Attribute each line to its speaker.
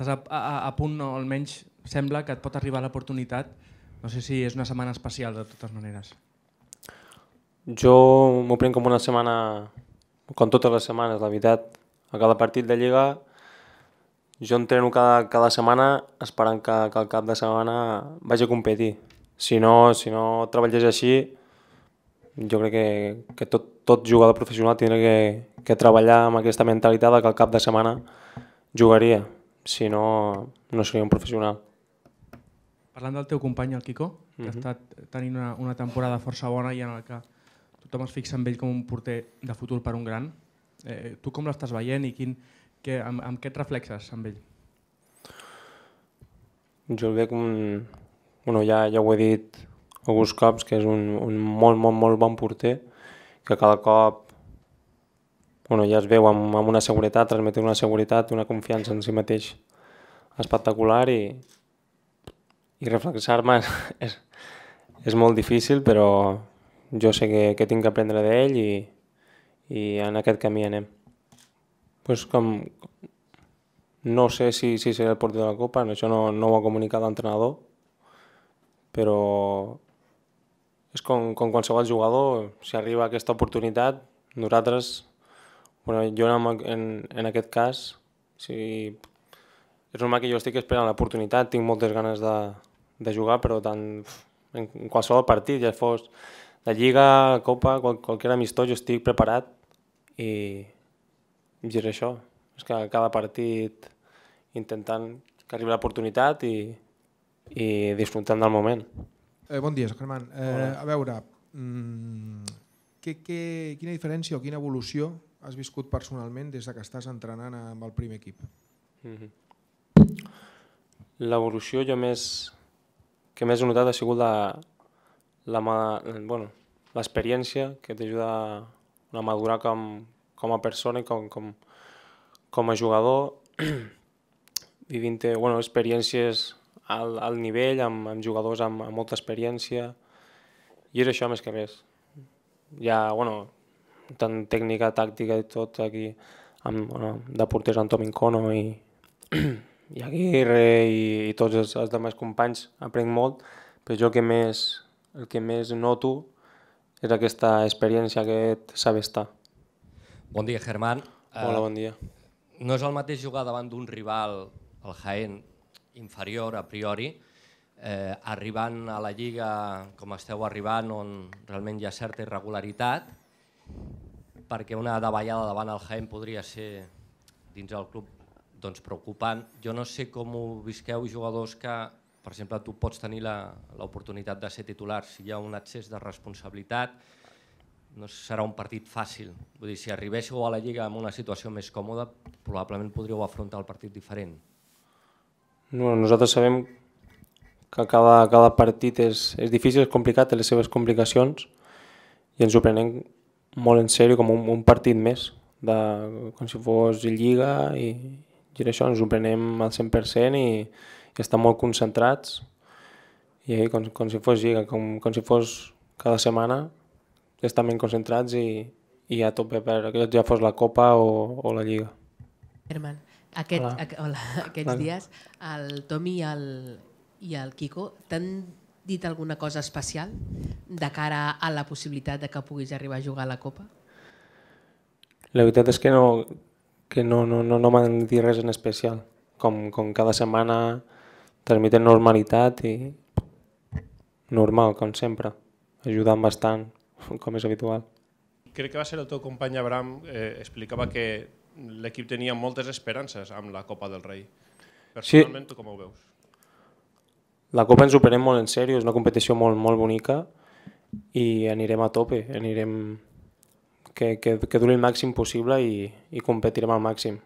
Speaker 1: estàs a, a, a punt, o almenys sembla que et pot arribar l'oportunitat. No sé si és una setmana especial de totes maneres.
Speaker 2: Jo m'ho prenc com una setmana, com totes les setmanes, la veritat. A cada partit de Lliga jo entreno cada, cada setmana esperant que, que al cap de setmana vagi a competir. Si no, si no treballés així, jo crec que, que tot, tot jugador professional tindria que, que treballar amb aquesta mentalitat que al cap de setmana jugaria. Si no, no seria un professional.
Speaker 1: Parlant del teu company, el Quico, que uh -huh. ha estat tenint una, una temporada força bona i en el que tothom es fixa en ell com un porter de futur per un gran, eh, tu com l'estàs veient i quin, que, amb, amb què et reflexes amb ell?
Speaker 2: Jo el veig un... Bueno, ja, ja ho he dit alguns cops, que és un, un molt, molt, molt bon porter, que cada cop bueno, ja es veu amb, amb una seguretat, transmetent una seguretat, una confiança en si mateix espectacular i, i reflexar-me és, és molt difícil, però jo sé que, que tinc que aprendre d'ell i, i en aquest camí anem. Pues com, no sé si, si seré el porter de la Copa, això no, no ho ha comunicat l'entrenador, però és com, com qualsevol jugador, si arriba aquesta oportunitat, nosaltres, bueno, jo en, en, en aquest cas, si, és normal que jo estic esperant l'oportunitat, tinc moltes ganes de, de jugar, però tant en qualsevol partit, ja fos de Lliga, Copa, qual, qualsevol amistós, jo estic preparat i, i és això. És que cada partit intentant que arribi l'oportunitat i, i disfrutant del moment.
Speaker 3: Eh, bon dia, Germán. Eh, a veure, mmm, que, que, quina diferència o quina evolució has viscut personalment des de que estàs entrenant amb el primer equip? Mm -hmm.
Speaker 2: L'evolució jo més, que més he notat ha sigut la, la, bueno, l'experiència que t'ajuda a madurar com, com a persona i com, com, com a jugador, vivint bueno, experiències al, al nivell, amb, amb jugadors amb, amb molta experiència, i és això més que res. Ja, bueno, tant tècnica, tàctica i tot aquí, amb, bueno, de porters Tom Incono i, i Aguirre i, i tots els, els demés companys aprenc molt, però jo que més, el que més noto és aquesta experiència, aquest saber estar.
Speaker 4: Bon dia, Germán.
Speaker 2: Hola, bon dia.
Speaker 4: No és el mateix jugar davant d'un rival, el Jaén, inferior a priori, eh, arribant a la Lliga com esteu arribant, on realment hi ha certa irregularitat, perquè una davallada davant el Jaén podria ser dins del club doncs, preocupant. Jo no sé com ho visqueu jugadors que, per exemple, tu pots tenir l'oportunitat de ser titular si hi ha un accés de responsabilitat, no serà un partit fàcil. Vull dir, si arribéssiu a la Lliga en una situació més còmoda, probablement podríeu afrontar el partit diferent.
Speaker 2: No, nosaltres sabem que cada, cada partit és, és difícil, és complicat, té les seves complicacions i ens ho prenem molt en sèrio com un, un partit més, de, com si fos Lliga i, i això ens ho prenem al 100% i, i estan molt concentrats i com, com si fos lliga, com, com si fos cada setmana estan ben concentrats i, i a tope per ja fos la Copa o, o la Lliga.
Speaker 5: Herman, aquest, hola. A, hola, aquests hola. dies el Tomi i el, i el Kiko t'han dit alguna cosa especial de cara a la possibilitat de que puguis arribar a jugar a la Copa?
Speaker 2: La veritat és que no, que no, no, no, no m'han dit res en especial. Com, com cada setmana transmiten normalitat i normal, com sempre, ajudant bastant, com és habitual.
Speaker 6: Crec que va ser el teu company Abraham, eh, explicava que l'equip tenia moltes esperances amb la Copa del Rei. Personalment, sí. tu com ho veus?
Speaker 2: La Copa ens ho prenem molt en sèrio, és una competició molt, molt bonica i anirem a tope, anirem que, que, que duri el màxim possible i, i competirem al màxim.